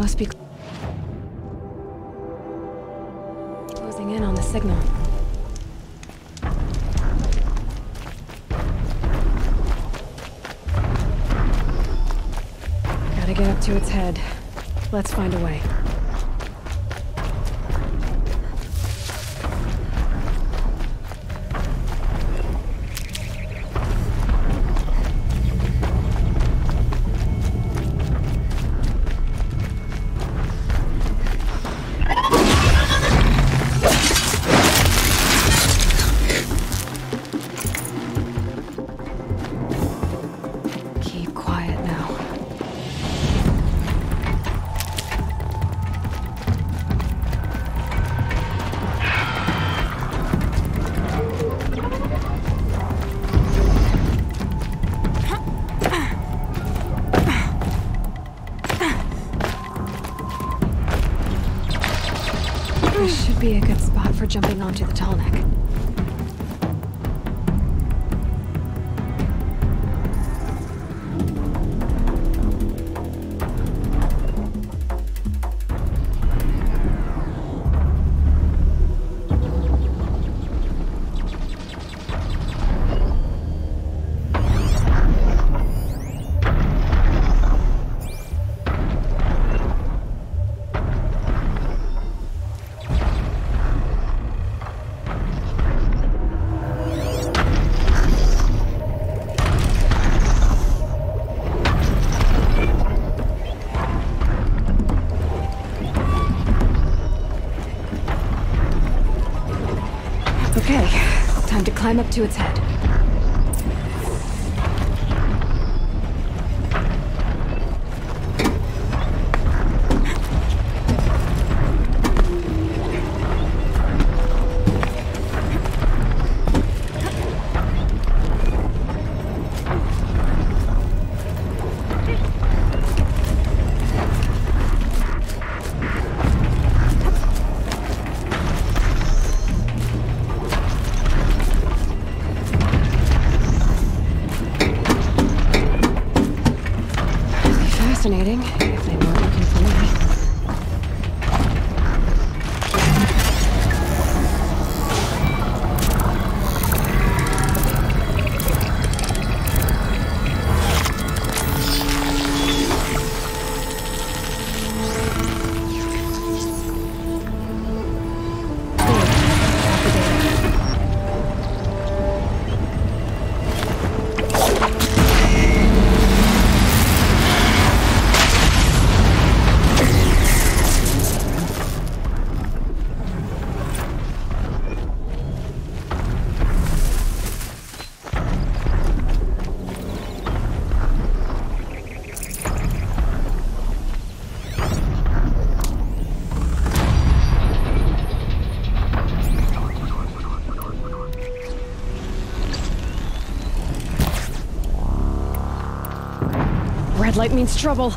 must be closing in on the signal. Gotta get up to its head. Let's find a way. Jumping onto the tall climb up to its head. Fascinating Red light means trouble.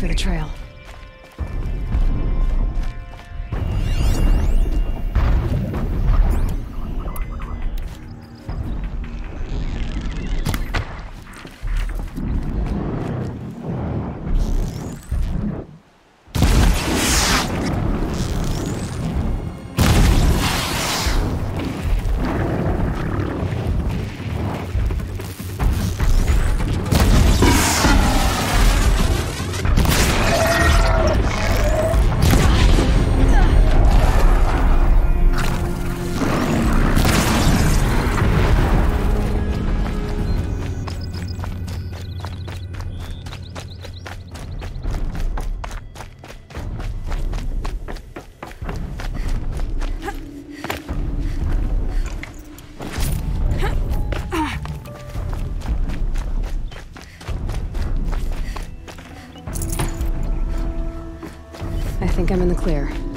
For the trail. I'm in the clear.